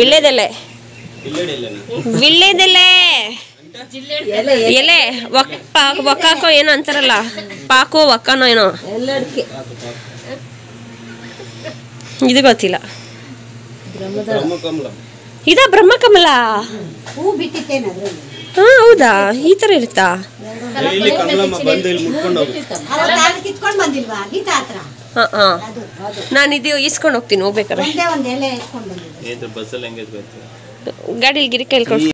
ವಿಳ್ಳೆದೆಲೆ ವಿಳ್ಳೆದೆಲೆ ಎಲೆ ಒಕ್ ಒಕ್ಕಾಕೋ ಏನೋ ಅಂತಾರಲ್ಲ. ಪಾಕೋ ಒಕ್ಕನೋ ಏನೋ. ಇದು ಗೊತ್ತಿಲ್ಲ. ಇದ ಇದಾ ಬ್ರಹ್ಮಕಮಲ? ಹೂ ಬಿಟ್ಟಿತ್ತೇನೆ ಅದ್ರಲ್ಲಿ. ಹಾ ಹೌದಾ? ಈ ತರ ಇರುತ್ತಾ? ಹಾ ಹಾ. ನಾನು ಇದು ಇಸ್ಕೊಂಡು ಹೋಗ್ತೀನಿ ಹೋಗ್ಬೇಕಾರೆ ಒಂದೇ ಒಂದ್ ಎಲೆ ಎತ್ಕೊಂಡ್ ಬಂದಿದ್ದೆ. ಏದ್ರ ಬಸ್ಸಲ್ಲಿ ಹೆಂಗೆ ಗೊತ್ತು ಗಾಡಿ ಗಿರಿ ಕೇಳ್ಕೊಂಡು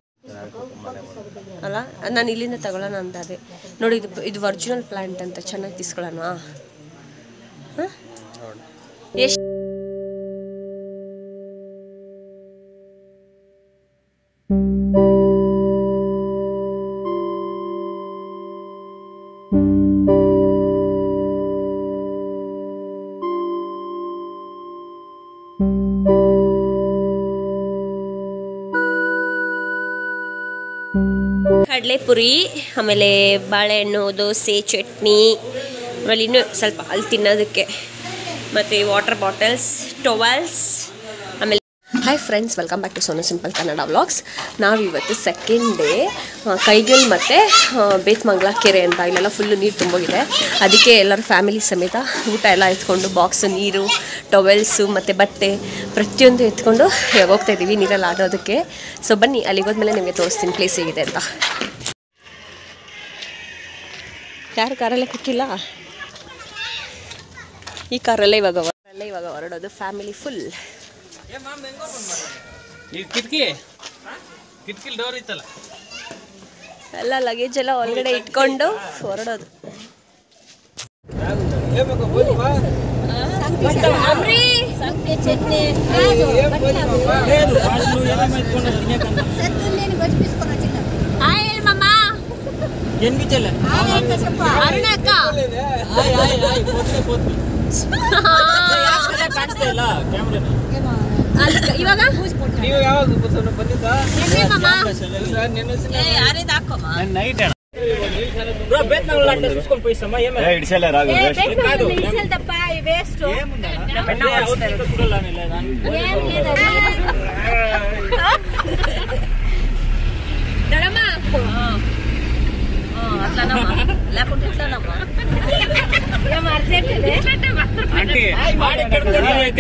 ಅಲ್ಲ ನಾನು ಇಲ್ಲಿಂದ ತಗೊಳ್ಳೋಣ ಅಂತ ಅದೇ ನೋಡಿ ಇದು ಇದು ಒರಿಜಿನಲ್ ಪ್ಲಾಂಟ್ ಅಂತ ಚೆನ್ನಾಗಿ ತಿಸ್ಕೊಳ್ಳೋಣ. ಎಷ್ಟು ಕಡಲೆಪುರಿ, ಆಮೇಲೆ ಬಾಳೆಹಣ್ಣು, ದೋಸೆ, ಚಟ್ನಿ, ಆಮೇಲೆ ಇನ್ನೂ ಸ್ವಲ್ಪ ಅಲ್ಲಿ ತಿನ್ನೋದಕ್ಕೆ. ಮತ್ತು ವಾಟರ್ ಬಾಟಲ್ಸ್ ಟೊವಲ್ಸ್ ಆಮೇಲೆ hi friends welcome back to Sonu simple Kannada vlogs ನಾವಿವತ್ತು ಸೆಕೆಂಡ್ ಡೇ ಕೈಗಲ್ ಮತ್ತು ಬೇತ್ಮಂಗ್ಲ ಕೆರೆ ಅಂತ, ಇಲ್ಲೆಲ್ಲ ಫುಲ್ಲು ನೀರು ತುಂಬೋಗಿದೆ. ಅದಕ್ಕೆ ಎಲ್ಲರೂ ಫ್ಯಾಮಿಲಿ ಸಮೇತ ಊಟ ಎಲ್ಲ ಎತ್ಕೊಂಡು ಬಾಕ್ಸ್ ನೀರು ಟೊವೆಲ್ಸು ಮತ್ತು ಬಟ್ಟೆ ಪ್ರತಿಯೊಂದು ಎತ್ಕೊಂಡು ಹೋಗ್ತಾ ಇದ್ದೀವಿ ನೀರಲ್ಲಿ ಆಡೋದಕ್ಕೆ. ಸೊ ಬನ್ನಿ, ಅಲ್ಲಿಗೆ ಹೋದ್ಮೇಲೆ ನಿಮಗೆ ತೋರಿಸ್ತೀನಿ ಪ್ಲೇಸ್ ಹೇಗಿದೆ ಅಂತ. ಯಾರು ಕಾರಲ್ಲೇ ಕೂತಿಲ್ಲ? ಈ ಕಾರಲ್ಲೇ ಇವಾಗ ಹೊರಲ್ಲೇ ಇವಾಗ ಹೊರಡೋದು ಫ್ಯಾಮಿಲಿ ಫುಲ್ ಈ ಕಿಟಕಿ? ಕಿಟಕಿಲ್ ಡೋರ್ ಇತ್ತಲ್ಲ. ಎಲ್ಲ ಲಗೇಜ್ ಎಲ್ಲ ಒಳಗಡೆ ಇಟ್ಕೊಂಡು ಹೊರಡೋದು. ಏನ್ ಬಿಚ್ಚಲ್ಲ ಪೋತ್ಲೆ ಪೋತ್ಲೆ ಕಾಣಿಸ್ತಾ ಇಲ್ಲ ಕ್ಯಾಮ್ರಾ ಇವಾಗ? ನೀವು ಯಾವಾಗ ಬಸವಣ್ಣ ಬಂದಿದ್ದ? ನನ್ನ ನೈಟ್ ಅಣ್ಣ.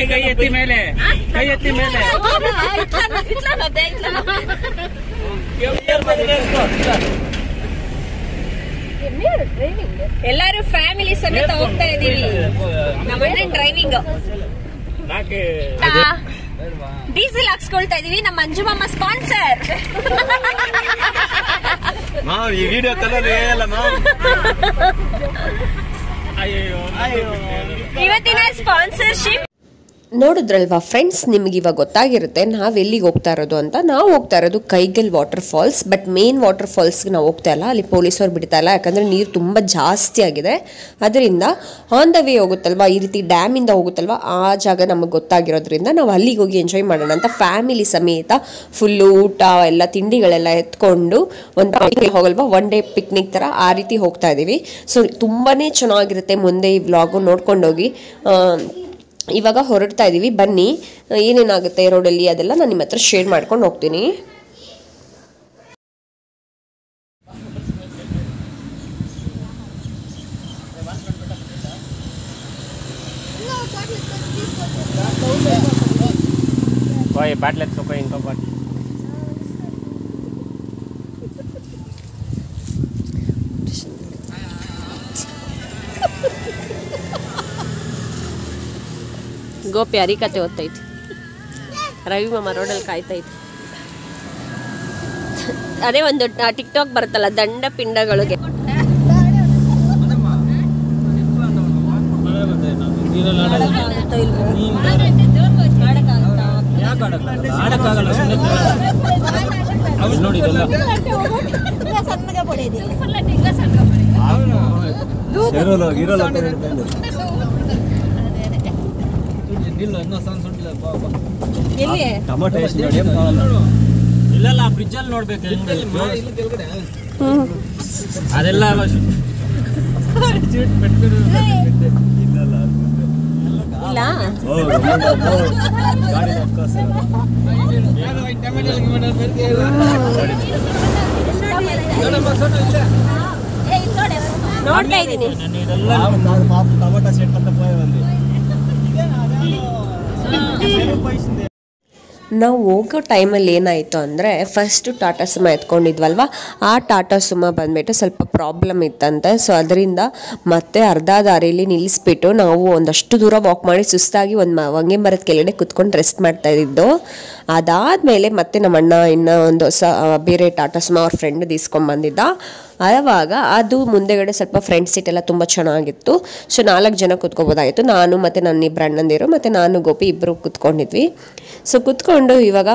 ಕೈ ಎತ್ತಿ ಮೇಲೆ. ಕೈ ಎತ್ತಿ ಮೇಲೆ. ಎಲ್ಲರೂ ಫ್ಯಾಮಿಲಿ ಸಮೇತ ಹೋಗ್ತಾ ಇದೀವಿ ನಮ್ಮ ಅಣ್ಣನ್ ಡ್ರೈವಿಂಗ್ ನಾಕೆ? ಡೀಸೆಲ್ ಹಾಕ್ಸ್ಕೊಳ್ತಾ ಇದೀವಿ ನಮ್ಮ ಮಂಜುಮಮ್ಮ ಸ್ಪಾನ್ಸರ್ ಮಾವ್ ಈ ವಿಡಿಯೋ ಕಲರ್ ಹೇಳಲ್ಲ ಮಾವ್. ಅಯ್ಯೋ. ಇವತ್ತಿನ ಸ್ಪಾನ್ಸರ್ಶಿಪ್ ನೋಡಿದ್ರಲ್ವಾ ಫ್ರೆಂಡ್ಸ್ ನಿಮ್ಗೆ ಇವಾಗ ಗೊತ್ತಾಗಿರುತ್ತೆ ನಾವು ಎಲ್ಲಿಗೆ ಹೋಗ್ತಾ ಇರೋದು ಅಂತ. ನಾವು ಹೋಗ್ತಾ ಇರೋದು Kaigal water falls but main water ಫಾಲ್ಸ್ಗೆ ನಾವು ಹೋಗ್ತಾ ಇಲ್ಲ. ಅಲ್ಲಿ ಪೊಲೀಸವ್ರು ಬಿಡ್ತಾ ಇಲ್ಲ. ಯಾಕಂದರೆ ನೀರು ತುಂಬ ಜಾಸ್ತಿ ಆಗಿದೆ. ಅದರಿಂದ ಆನ್ ದ ವೇ ಹೋಗುತ್ತಲ್ವಾ, ಈ ರೀತಿ ಡ್ಯಾಮಿಂದ ಹೋಗುತ್ತಲ್ವಾ, ಆ ಜಾಗ ನಮಗೆ ಗೊತ್ತಾಗಿರೋದ್ರಿಂದ ನಾವು ಅಲ್ಲಿಗೆ ಹೋಗಿ ಎಂಜಾಯ್ ಮಾಡೋಣ ಅಂತ ಫ್ಯಾಮಿಲಿ ಸಮೇತ ಫುಲ್ಲು ಊಟ, ಎಲ್ಲ ತಿಂಡಿಗಳೆಲ್ಲ ಎತ್ಕೊಂಡು ಒಂದು ಹೋಗಲ್ವಾ ಒನ್ ಡೇ ಪಿಕ್ನಿಕ್ ಥರ ಆ ರೀತಿ ಹೋಗ್ತಾ ಇದ್ದೀವಿ ಸೊ ತುಂಬಾ ಚೆನ್ನಾಗಿರುತ್ತೆ ಮುಂದೆ ಈ ವ್ಲಾಗು ನೋಡ್ಕೊಂಡೋಗಿ. ಇವಾಗ ಹೊರಡ್ತಾ ಇದ್ದೀವಿ ಬನ್ನಿ. ಏನೇನಾಗುತ್ತೆ ರೋಡಲ್ಲಿ ಅದೆಲ್ಲ ನಾನು ನಿಮ್ಮ ಹತ್ರ ಶೇರ್ ಮಾಡ್ಕೊಂಡು ಹೋಗ್ತೀನಿ. ಬಾಯ್ ಬಾಟ್ಲ್ ಎತ್ಕೊಪ್ಪ ಇಂಕೋ ಬಾಟ್ಲ್ ಗೋಪಿ ಹರಿಕತೆ ಓದ್ತೈತಿ. ರವಿ ಮಾಮ ರೋಡಲ್ಲಿ ಕಾಯ್ತೈತಿ. ಅದೇ ಒಂದು ಟಿಕ್ ಟಾಕ್ ಬರುತ್ತಲ್ಲ ದಂಡ ಪಿಂಡಗಳಿಗೆ. ನಿಲ್ಲ ಇನ್ನೂ ಸಣ್ಣ ಟೊಮೊಟೊ ಎಷ್ಟು ಇಲ್ಲಲ್ಲ ನೋಡ್ಬೇಕು ಅದೆಲ್ಲ ನೋಡ್ತಾ ಇದ್ದೀನಿ. ಟೊಮೊಟೊ ಸೆಟ್ ಅಂತ ಬಂದೆ ನಾವು ಹೋಗೋ ಟೈಮಲ್ಲಿ ಏನಾಯಿತು ಅಂದರೆ ಫಸ್ಟು ಟಾಟಾ ಸುಮ ಎತ್ಕೊಂಡಿದ್ವಲ್ವ? ಆ ಟಾಟಾ ಸುಮ ಬಂದುಬಿಟ್ಟು ಸ್ವಲ್ಪ ಪ್ರಾಬ್ಲಮ್ ಇತ್ತಂತೆ. ಸೊ ಅದರಿಂದ ಮತ್ತೆ ಅರ್ಧ ದಾರಿಲಿ ನಿಲ್ಲಿಸ್ಬಿಟ್ಟು ನಾವು ಒಂದಷ್ಟು ದೂರ ವಾಕ್ ಮಾಡಿ ಸುಸ್ತಾಗಿ ಒಂದು ಹೊಂಗೆ ಮರದ ಕೆಳಗಡೆ ಕುತ್ಕೊಂಡು ರೆಸ್ಟ್ ಮಾಡ್ತಾ ಅದಾದಮೇಲೆ ಮತ್ತೆ ನಮ್ಮ ಅಣ್ಣ ಇನ್ನೂ ಒಂದು ಹೊಸ ಆ, ಬೇರೆ ಟಾಟಾ ಸುಮ ಅವ್ರ ಫ್ರೆಂಡ್ ಬಂದಿದ್ದ ಆವಾಗ ಅದು ಮುಂದೆಗಡೆ ಸ್ವಲ್ಪ ಫ್ರೆಂಡ್ ಸೀಟ್ ಎಲ್ಲ ತುಂಬ ಚೆನ್ನಾಗಿತ್ತು. ಸೊ ನಾಲ್ಕು ಜನ ಕೂತ್ಕೋಬೋದಾಗಿತ್ತು. ನಾನು ಮತ್ತು ನನ್ನ ಇಬ್ಬರು ಅಣ್ಣಂದಿರು ಮತ್ತು ನಾನು ಗೋಪಿ ಇಬ್ಬರು ಕುತ್ಕೊಂಡಿದ್ವಿ. ಸೊ ಕುತ್ಕೊಂಡು ಇವಾಗ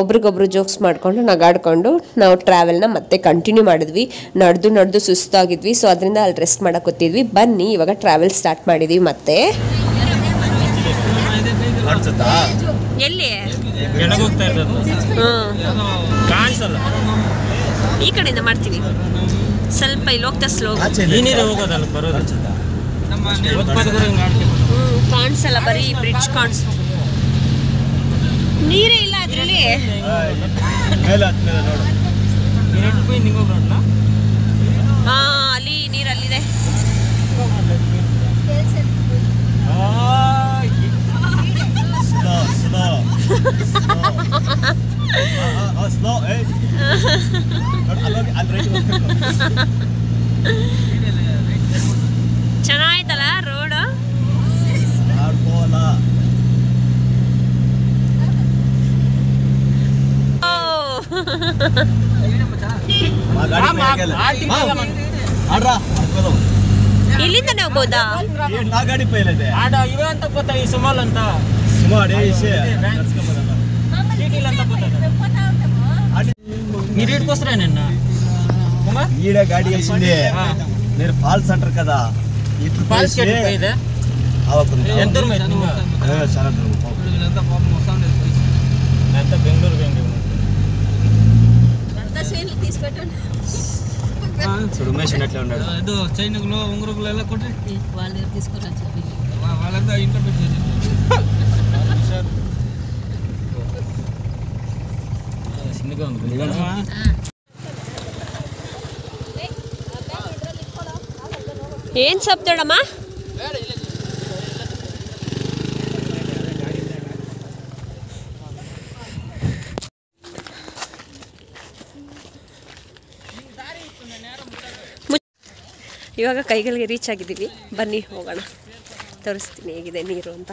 ಒಬ್ರಿಗೊಬ್ರು ಜೋಕ್ಸ್ ಮಾಡಿಕೊಂಡು ನಗಾಡ್ಕೊಂಡು ನಾವು ಟ್ರಾವೆಲ್ನ ಮತ್ತೆ ಕಂಟಿನ್ಯೂ ಮಾಡಿದ್ವಿ. ನಡೆದು ನಡೆದು ಸುಸ್ತಾಗಿದ್ವಿ. ಸೊ ಅದರಿಂದ ಅಲ್ಲಿ ರೆಸ್ಟ್ ಮಾಡೋಕೆ ಕೂತಿದ್ವಿ ಬನ್ನಿ ಇವಾಗ ಟ್ರಾವೆಲ್ ಸ್ಟಾರ್ಟ್ ಮಾಡಿದ್ವಿ ಮತ್ತೆ. ಕಾಣಿಸಲ್ಲ. ಈ ಕಡೆಯಿಂದ ಮಾಡ್ತೀನಿ. ಸ್ವಲ್ಪ ಇಲ್ಲಿ ಹೋಗ್ತಾ ಸ್ಲೋ ಹೋಗೋದಲ್ಲ ಬರೋದು. ಕಾಣಿಸಲ್ಲ ಬರೀ ಬ್ರಿಡ್ಜ್ ಕಾಣಿಸ್. ನೀರೇ ಇಲ್ಲ ಅದರಲ್ಲಿ. ಹಾ ಅಲ್ಲಿ ನೀರು ಅಲ್ಲಿದೆ. ಸ್ಲೋ. ಅಲ್ಲೋಗಿ ಅಲ್ಲಿ ರೈಟ್ ಚೆನ್ನಾಯ್ತಲ್ಲ ರೋಡ್. ಇಲ್ಲಿಂದನೇ ಹೋಗ್ಬೋದಾ? ಗಾಡಿ ಪೈಲದೆ ಆಡ ಇವ ಅಂತ ಗೊತ್ತಾ ಈ ಸುಮಾಲ್ ಅಂತ? మీరు ఇటుకొస్తారా నిన్న ఫాల్స్ అంటారు కదా ఇట్లు ఫాల్స్ ఎంత దూరం చాలా బెంగళూరు బెంగళూరు ఉమేష్ అట్లా ఉన్నాడు ఏదో చైనకులో ఉంగరకులు ఎలా కొట్టి వాళ్ళు తీసుకురా చెప్పి వాళ్ళంతా ఇంట్లో పెట్టి ಏನು ಸಪ್ತಾಳಮ್ಮ ಇವಾಗ ಕೈಗಳಿಗೆ ರೀಚ್ ಆಗಿದ್ದೀವಿ. ಬನ್ನಿ ಹೋಗೋಣ. ತೋರಿಸ್ತೀನಿ ಹೇಗಿದೆ ನೀರು ಅಂತ.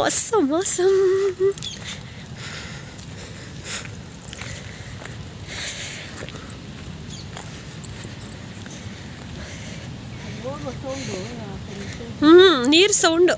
awesome, awesome. ಹ್ಮ್ ನೀರ್ ಸೌಂಡು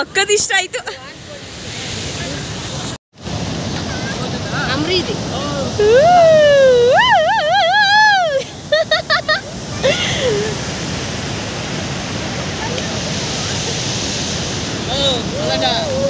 ಐತೆ ನಂಗೆ ಸಕ್ಕತ್ ಇಷ್ಟ ಆಯ್ತು ಅಮ್ರೀದಿ Awesome!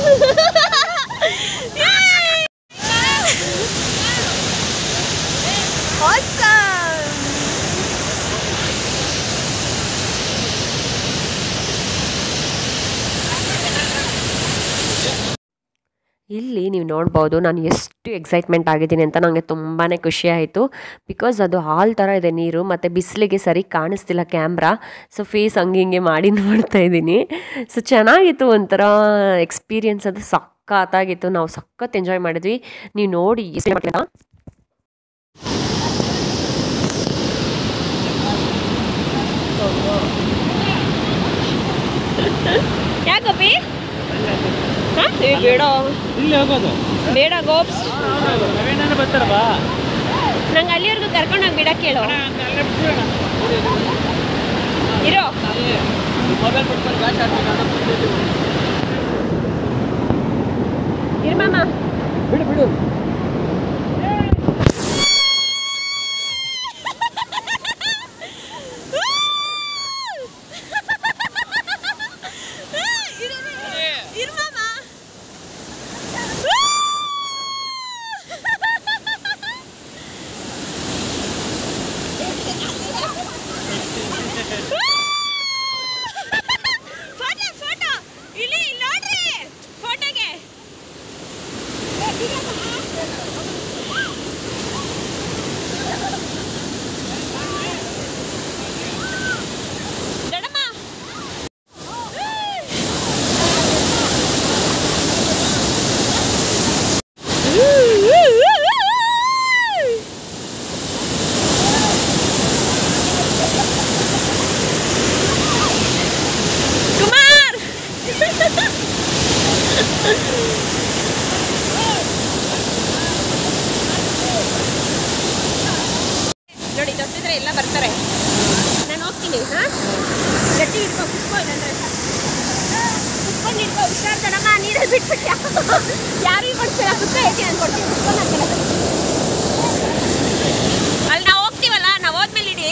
ಇಲ್ಲಿ ನೀವು ನೋಡ್ಬೋದು ನಾನು ಎಷ್ಟು ಎಕ್ಸೈಟ್ಮೆಂಟ್ ಆಗಿದ್ದೀನಿ ಅಂತ ನನಗೆ ತುಂಬಾ ಖುಷಿ ಆಯಿತು. ಬಿಕಾಸ್ ಅದು ಹಾಲ್ ಥರ ಇದೆ ನೀರು ಮತ್ತು ಬಿಸಿಲಿಗೆ ಸರಿ ಕಾಣಿಸ್ತಿಲ್ಲ ಕ್ಯಾಮ್ರಾ ಸೊ ಫೇಸ್ ಹಂಗೆ ಹಿಂಗೆ ಮಾಡಿ ನೋಡ್ತಾ ಇದ್ದೀನಿ. ಸೊ ಚೆನ್ನಾಗಿತ್ತು ಒಂಥರ ಎಕ್ಸ್ಪೀರಿಯನ್ಸ್ ಅದು ಸಖತ್ತಾಗಿತ್ತು. ನಾವು ಸಖತ್ ಎಂಜಾಯ್ ಮಾಡಿದ್ವಿ. ನೀವು ನೋಡಿ ಎಷ್ಟು ಯಾಕಪ್ಪಿ ಬೇಡ. ಇಲ್ಲಿ ಹೋಗೋದು. ಬೇಡ ಗೋಪ್ಸ್. ನವೀನ ಬರ್ತಾರ ಬಾ. ನಂಗೆ ಅಲ್ಲಿವರೆಗೂ ಕರ್ಕೊಂಡೋಗಿ ಬಿಡಕ್ಕೆ ಹೇಳು. ಇರೋ. ಇರ್ಮಮ್ಮ ಬಿಡು ಬಿಡು. ಹುಷಾರ್ ಕಣಮ್ಮ ನೀರಲ್ಲಿ ಬಿಟ್ಬಿಟ್ಟ ಯಾರಿಗೂ ಕೊಡ್ತೀರಾ ನಾನು ಕೊಡ್ತೀನಿ ಅಲ್ಲಿ ನಾವು ಹೋಗ್ತೀವಲ್ಲ ನಾವು ಹೋದ್ಮೇಲೆ ಇಡಿ.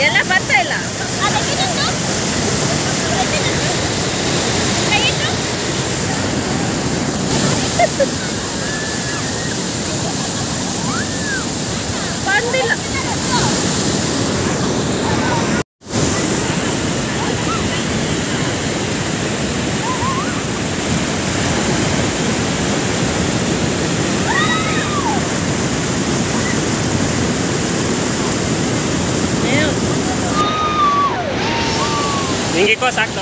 ಎಲ್ಲ ಬರ್ತಾ ಇಲ್ಲ. ಬಂದಿಲ್ಲ. ನಿಂಗೆ ಇಕ್ಕೋ ಸಾಕು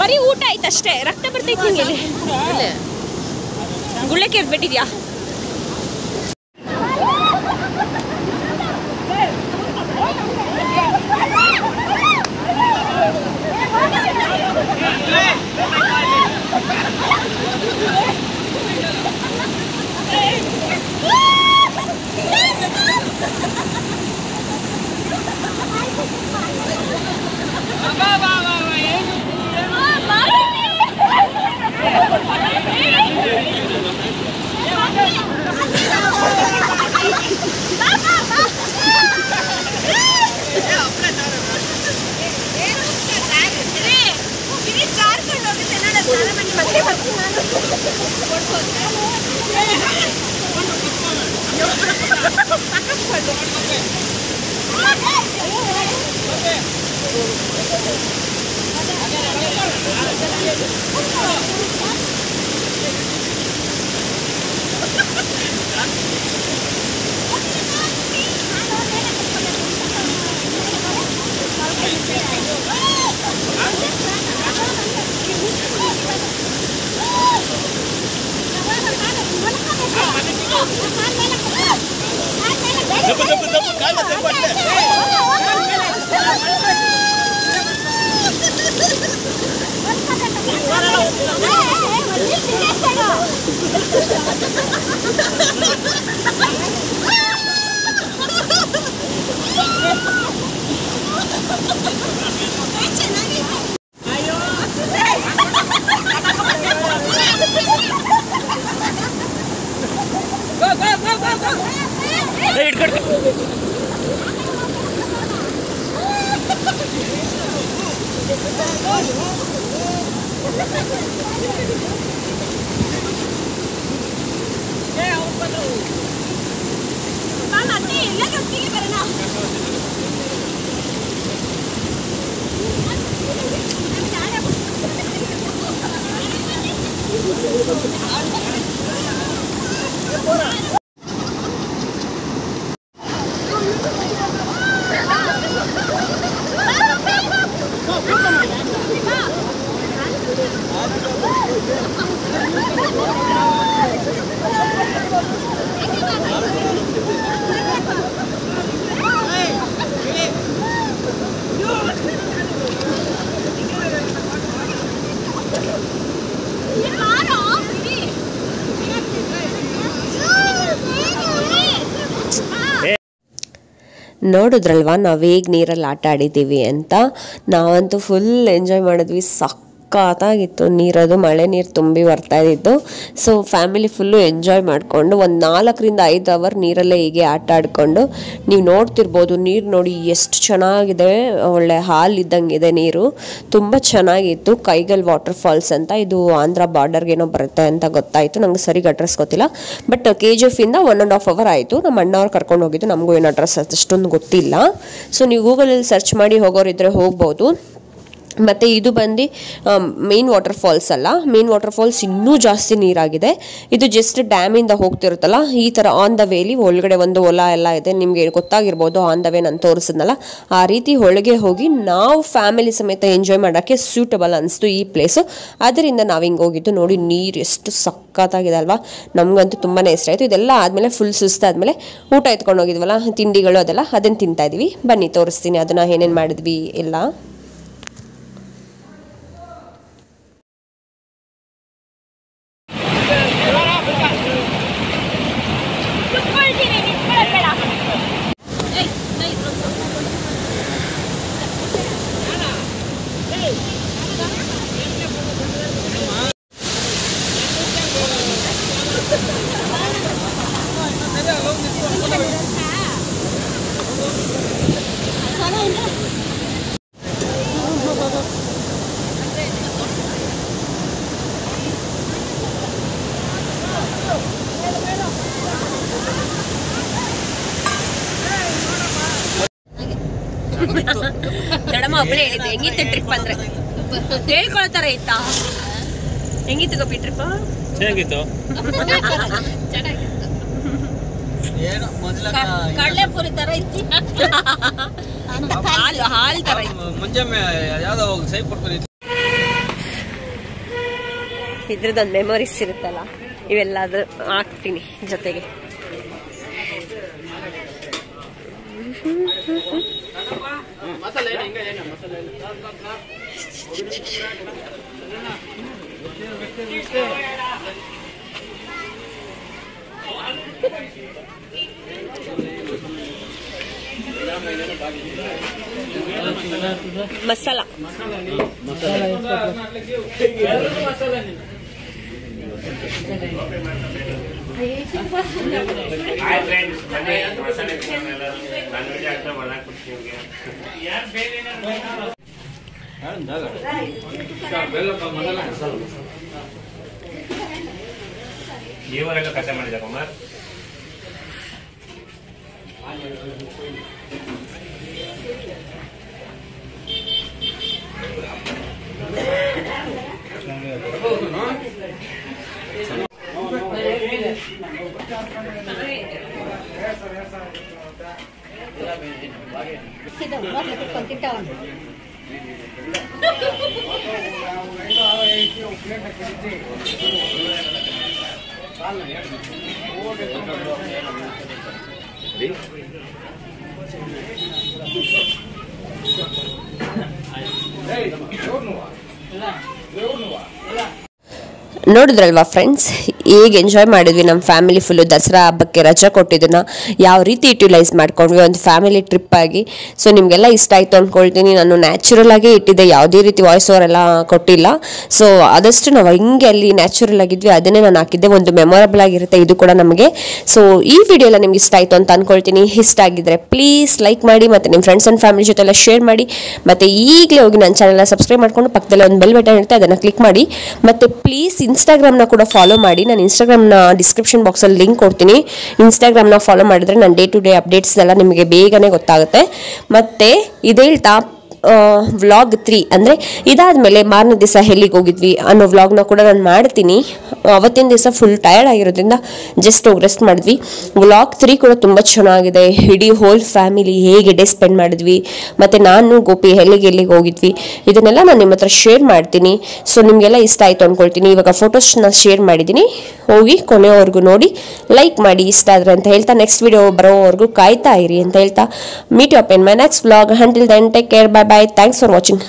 ಬರೀ ಊಟ ಆಯ್ತು ಅಷ್ಟೇ ರಕ್ತ ಬರ್ತೈತಿ ಇಲ್ಲಿ. ಗುಳ್ಳೆಕ್ಕೆ ಬಿಟ್ಟಿದ್ಯಾ Mamma, te, lei non ti libera, no! Ahora. ನೋಡಿದ್ರಲ್ವಾ? ನಾವು ಹೇಗೆ ನೀರಲ್ಲಿ ಆಟ ಆಡಿದ್ದೀವಿ ಅಂತ ನಾವಂತೂ ಫುಲ್ ಎಂಜಾಯ್ ಮಾಡಿದ್ವಿ. ಸಖತ್ತಾಗಿತ್ತು. ನೀರದು ಮಳೆ ನೀರು ತುಂಬಿ ಬರ್ತಾ ಇದ್ದಿದ್ದು. ಸೊ ಫ್ಯಾಮಿಲಿ ಫುಲ್ಲು ಎಂಜಾಯ್ ಮಾಡಿಕೊಂಡು ಒಂದು ನಾಲ್ಕರಿಂದ ಐದು ಅವರ್ ನೀರಲ್ಲೇ ಹೀಗೆ ಆಟ ಆಡಿಕೊಂಡು ನೀವು ನೋಡ್ತಿರ್ಬೋದು, ನೀರು ನೋಡಿ ಎಷ್ಟು ಚೆನ್ನಾಗಿದೆ, ಒಳ್ಳೆ ಹಾಲು ಇದೆ ನೀರು. ತುಂಬ ಚೆನ್ನಾಗಿತ್ತು. ಕೈಗಲ್ ವಾಟರ್ ಫಾಲ್ಸ್ ಅಂತ ಇದು ಆಂಧ್ರ ಬಾರ್ಡರ್ಗೇನೋ ಬರುತ್ತೆ ಅಂತ ಗೊತ್ತಾಯಿತು. ನಂಗೆ ಸರಿ ಅಡ್ರೆಸ್ ಗೊತ್ತಿಲ್ಲ. ಬಟ್ ಕೆ ಜಿ ಎಫ್ ಇಂದ ಒನ್ ಆ್ಯಂಡ್ ಹಾಫ್ ಅವರ್ ಆಯಿತು. ನಮ್ಮ ಅಣ್ಣವ್ರು ಕರ್ಕೊಂಡು ಹೋಗಿದ್ದು. ನಮಗೂ ಏನು ಅಡ್ರೆಸ್ ಅಷ್ಟೊಂದು ಗೊತ್ತಿಲ್ಲ. ಸೊ ನೀವು ಗೂಗಲಲ್ಲಿ ಸರ್ಚ್ ಮಾಡಿ ಹೋಗೋರಿದ್ರೆ ಹೋಗ್ಬೋದು. ಮತ್ತು ಇದು ಬಂದು ಮೇನ್ ವಾಟರ್ ಫಾಲ್ಸ್ ಅಲ್ಲ. ಮೇನ್ ವಾಟರ್ ಫಾಲ್ಸ್ ಇನ್ನೂ ಜಾಸ್ತಿ ನೀರಾಗಿದೆ. ಇದು ಜಸ್ಟ್ ಡ್ಯಾಮಿಂದ ಹೋಗ್ತಿರುತ್ತಲ್ಲ, ಈ ಥರ ಆನ್ ದ ವೇಲಿ ಒಳಗಡೆ ಒಂದು ಹೊಲ ಎಲ್ಲ ಇದೆ. ನಿಮಗೆ ಗೊತ್ತಾಗಿರ್ಬೋದು ಆನ್ ದ ವೇ ನಾನು ತೋರಿಸಿದ್ನಲ್ಲ. ಆ ರೀತಿ ಒಳಗೆ ಹೋಗಿ ನಾವು ಫ್ಯಾಮಿಲಿ ಸಮೇತ ಎಂಜಾಯ್ ಮಾಡೋಕ್ಕೆ ಸೂಟಬಲ್ ಅನಿಸ್ತು ಈ ಪ್ಲೇಸು ಅದರಿಂದ ನಾವು ಹಿಂಗೆ ಹೋಗಿದ್ದು ನೋಡಿ, ನೀರು ಎಷ್ಟು ಸಕ್ಕತ್ತಾಗಿದೆ ಅಲ್ವಾ. ನಮಗಂತೂ ತುಂಬಾ ಇಷ್ಟ ಆಯಿತು. ಇದೆಲ್ಲ ಆದಮೇಲೆ ಫುಲ್ ಸುಸ್ತಾದ್ಮೇಲೆ ಊಟ ಎತ್ಕೊಂಡು ಹೋಗಿದ್ವಲ್ಲ, ತಿಂಡಿಗಳು ಅದೆಲ್ಲ, ಅದನ್ನು ತಿಂತಾ ಇದೀವಿ. ಬನ್ನಿ, ತೋರಿಸ್ತೀನಿ. ಅದನ್ನು ಏನೇನು ಮಾಡಿದ್ವಿ ಎಲ್ಲ. ಒಬ್ಬಳೇ ಹೇಳಿದ್ದೆ ಹೆಂಗಿತ್ತು ಟ್ರಿಪ್ ಅಂದ್ರೆ? ಹೇಳ್ಕೊಳ್ತಾರ ಇತ್ತಾ? ಹೆಂಗಿತ್ತು ಗೋಪಿ ಟ್ರಿಪ್ ಚೆನ್ನಾಗಿತ್ತು. ಕಡಲೆಪುರಿ ತರ ಇತ್ತು. ಹಾಲು ಹಾಲು ತರ ಇತ್ತು. ಮುಂಜೆ ಯಾವ್ದೋ ಸೈ ಕೊಡ್ತಾರೆ ಇದ್ರದ್ದೊಂದು ಮೆಮೊರೀಸ್ ಇರುತ್ತಲ್ಲ ಇವೆಲ್ಲಾದ್ರೂ ಹಾಕ್ತೀನಿ ಜೊತೆಗೆ. मसाला। मसाला ಮಸಾಲ ಇವರೆಲ್ಲ ಕಸ ಮಾಡಿದ ಕುಮಾರ್ ನೋಡಿದ್ರಲ್ವಾ ಫ್ರೆಂಡ್ಸ್ ಹೇಗೆ ಎಂಜಾಯ್ ಮಾಡಿದ್ವಿ ನಮ್ಮ ಫ್ಯಾಮಿಲಿ ಫುಲ್ಲು ದಸರಾ ಹಬ್ಬಕ್ಕೆ ರಜಾ ಕೊಟ್ಟಿದ್ದನ್ನ ಯಾವ ರೀತಿ ಯುಟಿಲೈಸ್ ಮಾಡ್ಕೊಂಡ್ವಿ, ಒಂದು ಫ್ಯಾಮಿಲಿ ಟ್ರಿಪ್ ಆಗಿ. ಸೊ ನಿಮಗೆಲ್ಲ ಇಷ್ಟ ಆಯಿತು ಅಂದ್ಕೊಳ್ತೀನಿ ನಾನು ನ್ಯಾಚುರಲ್ ಆಗೇ ಇಟ್ಟಿದ್ದೆ, ಯಾವುದೇ ರೀತಿ ವಾಯ್ಸ್ ಓವರ್ ಎಲ್ಲ ಕೊಟ್ಟಿಲ್ಲ. ಸೊ ಆದಷ್ಟು ನಾವು ಹಿಂಗೆ ಅಲ್ಲಿ ನ್ಯಾಚುರಲ್ ಆಗಿದ್ವಿ, ಅದನ್ನೇ ನಾನು ಹಾಕಿದ್ದೆ. ಒಂದು ಮೆಮೊರಬಲ್ ಆಗಿರುತ್ತೆ, ಇದು ಕೂಡ ನಮಗೆ. ಸೊ ಈ ವಿಡಿಯೋ ಎಲ್ಲ ನಿಮ್ಗೆ ಇಷ್ಟ ಆಯಿತು ಅಂತ ಅಂದ್ಕೊಳ್ತೀನಿ ಇಷ್ಟ ಆಗಿದ್ರೆ ಪ್ಲೀಸ್ ಲೈಕ್ ಮಾಡಿ, ಮತ್ತು ನಿಮ್ಮ ಫ್ರೆಂಡ್ಸ್ ಆ್ಯಂಡ್ ಫ್ಯಾಮಿಲಿ ಜೊತೆ ಎಲ್ಲ ಶೇರ್ ಮಾಡಿ, ಮತ್ತು ಈಗಲೇ ಹೋಗಿ ನನ್ನ ಚಾನಲ್ನ ಸಬ್ಸ್ಕ್ರೈಬ್ ಮಾಡ್ಕೊಂಡು ಪಕ್ಕದಲ್ಲಿ ಒಂದು ಬೆಲ್ ಬಟನ್ ಇರುತ್ತೆ, ಅದನ್ನು ಕ್ಲಿಕ್ ಮಾಡಿ. ಮತ್ತು ಪ್ಲೀಸ್ ಇನ್ಸ್ಟಾಗ್ರಾಮ್ನ ಕೂಡ ಫಾಲೋ ಮಾಡಿ. ನಾನು ಇನ್ಸ್ಟಾಗ್ರಾಮ್ನ ಡಿಸ್ಕ್ರಿಪ್ಷನ್ ಬಾಕ್ಸಲ್ಲಿ ಲಿಂಕ್ ಕೊಡ್ತೀನಿ. ಇನ್ಸ್ಟಾಗ್ರಾಮ್ನ ಫಾಲೋ ಮಾಡಿದ್ರೆ ನನ್ನ ಡೇ ಟು ಡೇ ಅಪ್ಡೇಟ್ಸ್ ಎಲ್ಲ ನಿಮಗೆ ಬೇಗನೆ ಗೊತ್ತಾಗುತ್ತೆ. ಮತ್ತು ಇದೇಳ್ತಾ ವ್ಲಾಗ್ ತ್ರೀ ಅಂದರೆ ಇದಾದಮೇಲೆ ಮಾರನೇ ದಿವಸ ಎಲ್ಲಿಗೆ ಹೋಗಿದ್ವಿ ಅನ್ನೋ ವ್ಲಾಗ್ನ ಕೂಡ ನಾನು ಮಾಡ್ತೀನಿ. ಅವತ್ತಿನ ದಿವಸ ಫುಲ್ ಟಯರ್ಡ್ ಆಗಿರೋದ್ರಿಂದ ಜಸ್ಟ್ ಹೋಗಿ ರೆಸ್ಟ್ ಮಾಡಿದ್ವಿ. ವ್ಲಾಗ್ ತ್ರೀ ಕೂಡ ತುಂಬ ಚೆನ್ನಾಗಿದೆ. ಇಡೀ ಹೋಲ್ ಫ್ಯಾಮಿಲಿ ಹೇಗೆ ಡೇ ಸ್ಪೆಂಡ್ ಮಾಡಿದ್ವಿ. ಮತ್ತು ನಾನು, ಗೋಪಿ ಎಲ್ಲಿಗೆ ಎಲ್ಲಿಗೆ ಹೋಗಿದ್ವಿ. ಇದನ್ನೆಲ್ಲ ನಾನು ನಿಮ್ಮ ಹತ್ರ ಶೇರ್ ಮಾಡ್ತೀನಿ. ಸೊ ನಿಮಗೆಲ್ಲ ಇಷ್ಟ ಆಯಿತು ಅಂದ್ಕೊಳ್ತೀನಿ ಇವಾಗ ಫೋಟೋಸ್ನ ಶೇರ್ ಮಾಡಿದ್ದೀನಿ. ಹೋಗಿ ಕೊನೆಯವರೆಗೂ ನೋಡಿ ಲೈಕ್ ಮಾಡಿ, ಇಷ್ಟ ಆದರೆ ಅಂತ ಹೇಳ್ತಾ ನೆಕ್ಸ್ಟ್ ವಿಡಿಯೋ ಬರೋವರೆಗೂ ಕಾಯ್ತಾ ಇರಿ ಅಂತ ಹೇಳ್ತಾ meet up in my next vlog until then take care bye bye thanks for watching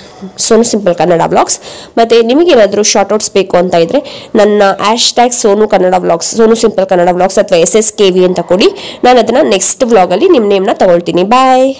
Sonu simple Kannada vlogs ಮತ್ತು ನಿಮಗೇನಾದರೂ ಶಾರ್ಟ್ಔಟ್ಸ್ ಬೇಕು ಅಂತ ಇದ್ದರೆ ನನ್ನ hashtag Sonu Kannada vlogs Sonu simple Kannada vlogs ಅಥವಾ ಎಸ್ ಎಸ್ ಕೆ ವಿ ಅಂತ ಕೊಡಿ. ನಾನು ಅದನ್ನು ನೆಕ್ಸ್ಟ್ ವ್ಲಾಗಲ್ಲಿ ನಿಮ್ಮ ನೇಮ್ನ ತಗೊಳ್ತೀನಿ. ಬಾಯ್